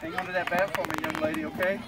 Hang on to that bat for me, young lady, okay?